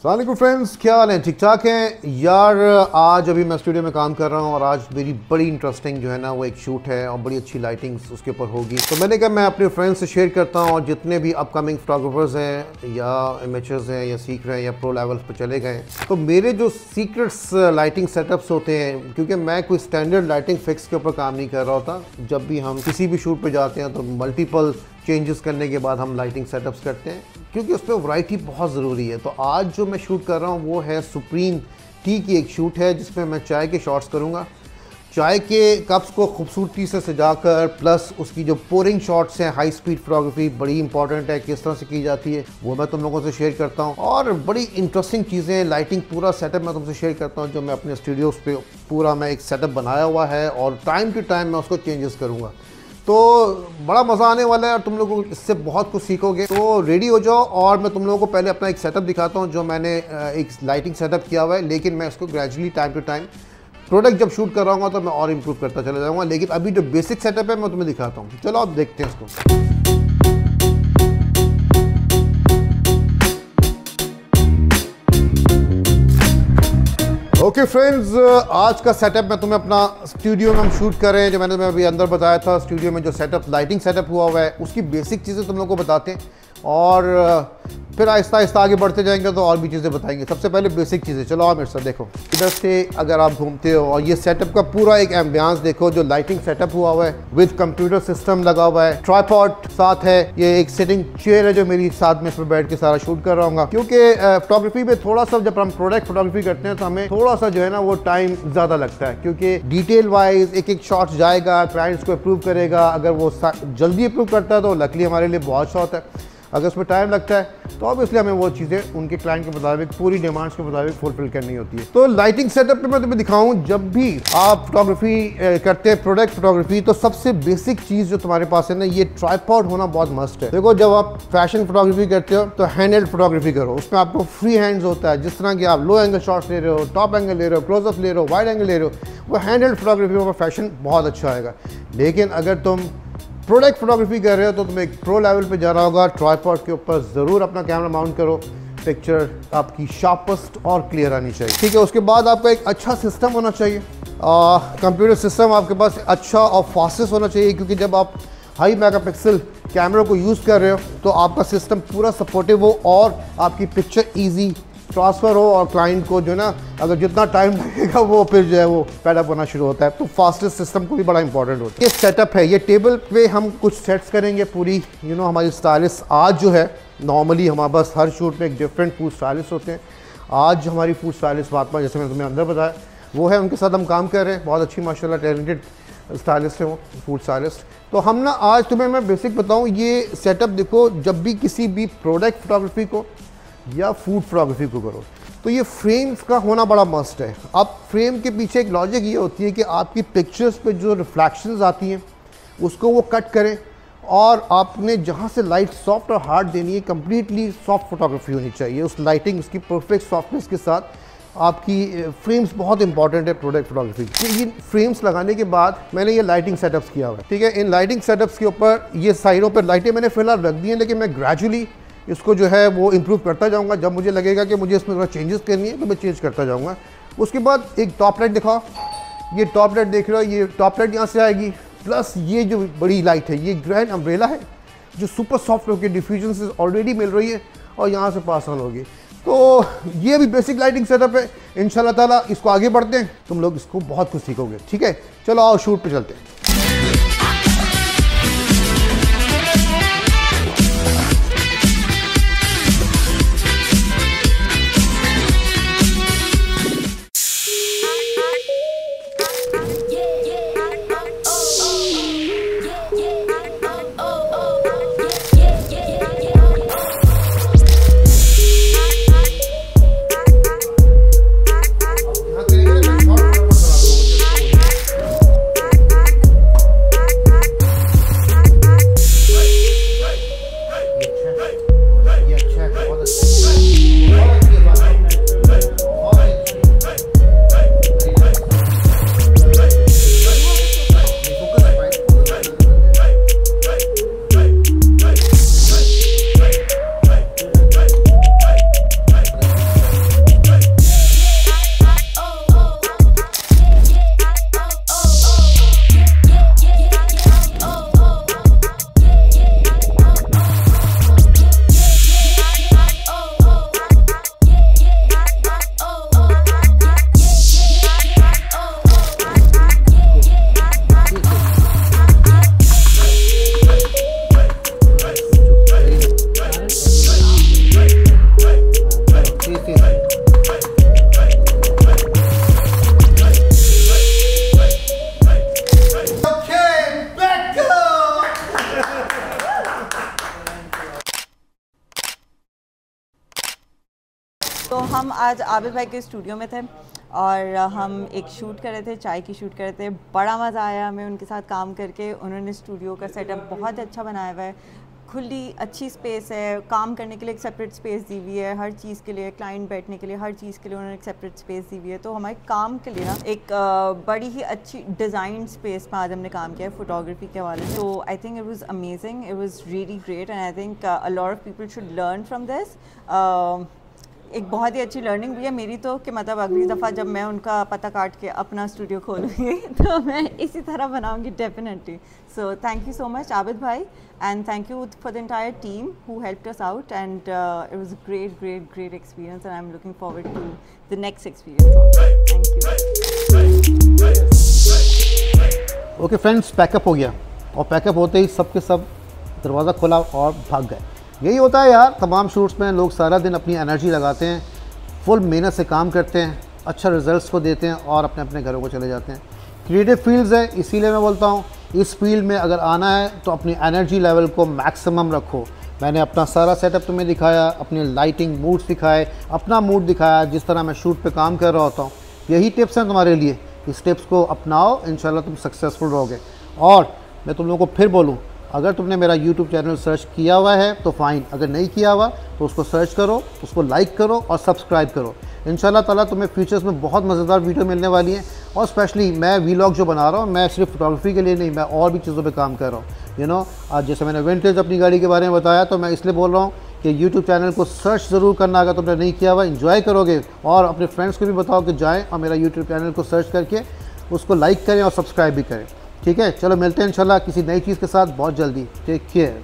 सलामकुम फ्रेंड्स, क्या हाल है? ठीक ठाक हैं? यार, आज अभी मैं स्टूडियो में काम कर रहा हूँ और आज मेरी बड़ी इंटरेस्टिंग जो है ना, वो एक शूट है और बड़ी अच्छी लाइटिंग्स उसके ऊपर होगी। तो मैंने कहा मैं अपने फ्रेंड्स से शेयर करता हूँ और जितने भी अपकमिंग फोटोग्राफर्स हैं या इमेचर्स हैं या सीख रहे हैं या प्रो लेवल्स पर चले गए तो मेरे जो सीक्रेट्स लाइटिंग सेटअप्स होते हैं, क्योंकि मैं कोई स्टैंडर्ड लाइटिंग फिक्स के ऊपर काम नहीं कर रहा होता। जब भी हम किसी भी शूट पर जाते हैं तो मल्टीपल चेंजेस करने के बाद हम लाइटिंग सेटअप्स करते हैं, क्योंकि उस पर वैरायटी बहुत ज़रूरी है। तो आज जो मैं शूट कर रहा हूँ, वो है सुप्रीम टी की एक शूट है जिसमें मैं चाय के शॉट्स करूँगा। चाय के कप्स को खूबसूरती से सजाकर प्लस उसकी जो पोरिंग शॉट्स हैं हाई स्पीड फोटोग्राफी बड़ी इंपॉर्टेंट है, किस तरह से की जाती है, वो मैं तुम लोगों से शेयर करता हूँ। और बड़ी इंटरेस्टिंग चीज़ें लाइटिंग पूरा सेटअप मैं तुमसे शेयर करता हूँ, जो मैं अपने स्टूडियोज़ पे पूरा मैं एक सेटअप बनाया हुआ है, और टाइम टू टाइम मैं उसको चेंजेस करूँगा। तो बड़ा मज़ा आने वाला है और तुम लोग इससे बहुत कुछ सीखोगे। तो रेडी हो जाओ और मैं तुम लोगों को पहले अपना एक सेटअप दिखाता हूँ, जो मैंने एक लाइटिंग सेटअप किया हुआ है, लेकिन मैं इसको gradually time to time product जब शूट कर रहा हूँ तो मैं और इम्प्रूव करता चला जाऊँगा। लेकिन अभी जो बेसिक सेटअप है, मैं तुम्हें दिखाता हूँ। चलो आप देखते हैं इसको। ओके okay फ्रेंड्स आज का सेटअप मैं तुम्हें अपना स्टूडियो में हम शूट कर रहे हैं, जो मैंने तुम्हें अभी अंदर बताया था स्टूडियो में जो सेटअप लाइटिंग सेटअप हुआ हुआ है, उसकी बेसिक चीज़ें तुम लोग को बताते हैं। और फिर आहिस्ता आहिस्ता आगे बढ़ते जाएँगे तो और भी चीज़ें बताएँगे। सबसे पहले बेसिक चीज़ें। चलो आप मेरे साथ देखो। इधर से अगर आप घूमते हो और ये सेटअप का पूरा एक एम्बियांस देखो, जो लाइटिंग सेटअप हुआ हुआ है विद कंप्यूटर सिस्टम लगा हुआ है ट्राईपॉट साथ है, ये एक सिटिंग चेयर है जो मेरी साथ में इसमें बैठ के सारा शूट कर रहा हूँ क्योंकि फोटोग्राफी में थोड़ा सा जब हम प्रोडक्ट फोटोग्राफी करते हैं तो हमें थोड़ा सा जो है ना वो टाइम ज़्यादा लगता है। क्योंकि डिटेल वाइज एक एक शॉट जाएगा क्लाइंट्स को अप्रूव करेगा। अगर वो जल्दी अप्रूव करता है तो लकली हमारे लिए बहुत शॉट है। अगर उसमें टाइम लगता है तो ऑब्वियसली हमें वो चीज़ें उनके क्लाइंट के मुताबिक, पूरी डिमांड्स के मुताबिक फुलफिल करनी होती है। तो लाइटिंग सेटअप पे मैं तुम्हें दिखाऊँ, जब भी आप फोटोग्राफी करते हैं प्रोडक्ट फोटोग्राफी तो सबसे बेसिक चीज़ जो तुम्हारे पास है ना, ये ट्राईपॉड होना बहुत मस्ट है। देखो, जब आप फ़ैशन फोटोग्राफी करते हो तो हैंड हेल्ड फोटोग्राफी करो। उसमें आपको फ्री हैंड्स होता है, जिस तरह की आप लो एंगल शॉट्स ले रहे हो टॉप एंगल ले रहे हो क्लोजअप ले रहे हो वाइड एंगल ले रहे हो, वो हैंड हेल्ड फोटोग्राफी में फ़ैशन बहुत अच्छा आएगा। लेकिन अगर तुम प्रोडक्ट फोटोग्राफी कर रहे हो तो तुम्हें एक प्रो लेवल पे जाना होगा। ट्राईपॉड के ऊपर ज़रूर अपना कैमरा माउंट करो। पिक्चर आपकी शार्पस्ट और क्लियर आनी चाहिए। ठीक है, उसके बाद आपका एक अच्छा सिस्टम होना चाहिए। कंप्यूटर सिस्टम आपके पास अच्छा और फास्टेस्ट होना चाहिए क्योंकि जब आप हाई मेगापिक्सल कैमरा को यूज़ कर रहे हो तो आपका सिस्टम पूरा सपोर्टिव हो और आपकी पिक्चर ईजी ट्रांसफ़र हो और क्लाइंट को जो है ना अगर जितना टाइम लगेगा वो फिर जो है वो पैडअप होना शुरू होता है। तो फास्टेस्ट सिस्टम को भी बड़ा इंपॉर्टेंट होता है। ये सेटअप है ये टेबल पे हम कुछ सेट्स करेंगे पूरी। यू you नो know, हमारी स्टाइलिस्ट आज जो है नॉर्मली हमारे पास हर शूट में एक डिफरेंट फ़ूड स्टाइलिस होते हैं। आज हमारी फ़ूड स्टाइलिस्ट फातमा जैसे मैंने तुम्हें अंदर बताया वो है उनके साथ हम काम कर रहे हैं। बहुत अच्छी माशाल्लाह टैलेंटेड स्टाइलिस्ट हैं वो फ़ूड स्टाइलिस्ट तो हम ना आज तुम्हें मैं बेसिक बताऊँ ये सेटअप देखो जब भी किसी भी प्रोडक्ट फोटोग्राफी को या फ़ूड फोटोग्राफी को करो। तो ये फ्रेम्स का होना बड़ा मस्ट है। अब फ्रेम के पीछे एक लॉजिक ये होती है कि आपकी पिक्चर्स पे जो रिफ्लेक्शंस आती हैं, उसको वो कट करें और आपने जहाँ से लाइट सॉफ्ट और हार्ड देनी है कम्प्लीटली सॉफ्ट फोटोग्राफी होनी चाहिए। उस लाइटिंग उसकी परफेक्ट सॉफ्टनेस के साथ आपकी फ्रेम्स बहुत इंपॉर्टेंट है प्रोडक्ट फोटोग्राफी ये फ्रेम्स लगाने के बाद मैंने ये लाइटिंग सेटअप्स किया हुआ है। ठीक है? इन लाइटिंग सेटअप्स के ऊपर ये साइडों पर लाइटें मैंने फ़िलहाल रख दी हैं, लेकिन मैं ग्रेजुअली इसको जो है वो इम्प्रूव करता जाऊँगा। जब मुझे लगेगा कि मुझे इसमें थोड़ा चेंजेस करनी है तो मैं चेंज करता जाऊँगा। उसके बाद एक टॉप लाइट दिखाओ। ये टॉप लाइट देख रहे हो, ये टॉप लाइट यहाँ से आएगी। प्लस ये जो बड़ी लाइट है, ये ग्रैंड अम्ब्रेला है, जो सुपर सॉफ्ट होकर डिफ्यूजन से ऑलरेडी मिल रही है और यहाँ से पास ऑन होगी। तो ये भी बेसिक लाइटिंग सेटअप है। इन ताला इसको आगे बढ़ते हैं। तुम लोग इसको बहुत कुछ सीखोगे। ठीक है? चलो आओ शूट पे चलते हैं। तो हम आज आबिद भाई के स्टूडियो में थे और हम एक शूट कर रहे थे, चाय की शूट कर रहे थे। बड़ा मज़ा आया हमें उनके साथ काम करके। उन्होंने स्टूडियो का सेटअप बहुत अच्छा बनाया हुआ है। खुली, अच्छी स्पेस है। काम करने के लिए एक सेपरेट स्पेस दी हुई है। हर चीज़ के लिए क्लाइंट बैठने के लिए, हर चीज़ के लिए उन्होंने एक सेपरेट स्पेस दी हुई है। तो हमारे काम के लिए ना, एक बड़ी ही अच्छी डिज़ाइन स्पेस में आज हमने काम किया है फोटोग्राफी के हवाले तो I think it was amazing it was really great and I think lot of people should learn from this एक बहुत ही अच्छी लर्निंग भी है। मेरी तो कि मतलब अगली दफ़ा जब मैं उनका पता काट के अपना स्टूडियो खोलूँगी तो मैं इसी तरह बनाऊँगी definitely so thank you so much Abid भाई and thank you for the entire team who help us out and it was great great great experience and I am looking forward to the next experience thank you okay friends pack up हो गया। और pack up होते ही सबके सब दरवाज़ा खोला और भाग गए। यही होता है यार, तमाम शूट्स में लोग सारा दिन अपनी एनर्जी लगाते हैं फुल मेहनत से काम करते हैं अच्छा रिजल्ट्स को देते हैं और अपने अपने घरों को चले जाते हैं। क्रिएटिव फील्ड्स है, इसीलिए मैं बोलता हूँ, इस फ़ील्ड में अगर आना है तो अपनी एनर्जी लेवल को मैक्सिमम रखो। मैंने अपना सारा सेटअप तुम्हें दिखाया, अपनी लाइटिंग मूड्स दिखाए, अपना मूड दिखाया, जिस तरह मैं शूट पे काम कर रहा होता हूँ। यही टिप्स हैं तुम्हारे लिए। इस टिप्स को अपनाओ इन तुम सक्सेसफुल रहोगे। और मैं तुम लोगों को फिर बोलूँ अगर तुमने मेरा यूट्यूब चैनल सर्च किया हुआ है तो फाइन अगर नहीं किया हुआ तो उसको सर्च करो, उसको लाइक करो और सब्सक्राइब करो. इन ताला तुम्हें फ्यूचर्स में बहुत मज़ेदार वीडियो मिलने वाली हैं और स्पेशली मैं वीलॉग जो बना रहा हूँ, मैं सिर्फ़ फोटोग्राफी के लिए नहीं, मैं और भी चीज़ों पर काम कर रहा हूँ. यू नो आज जैसे मैंने विंटेज अपनी गाड़ी के बारे में बताया तो मैं इसलिए बोल रहा हूँ कि यूट्यूब चैनल को सर्च ज़रूर करना अगर तुमने नहीं किया हुआ इन्जॉय करोगे और अपने फ्रेंड्स को भी बताओ कि जाएँ और मेरा यूट्यूब चैनल को सर्च करके उसको लाइक करें और सब्सक्राइब भी करें. ठीक है? चलो मिलते हैं इंशाल्लाह किसी नई चीज़ के साथ। बहुत जल्दी। Take care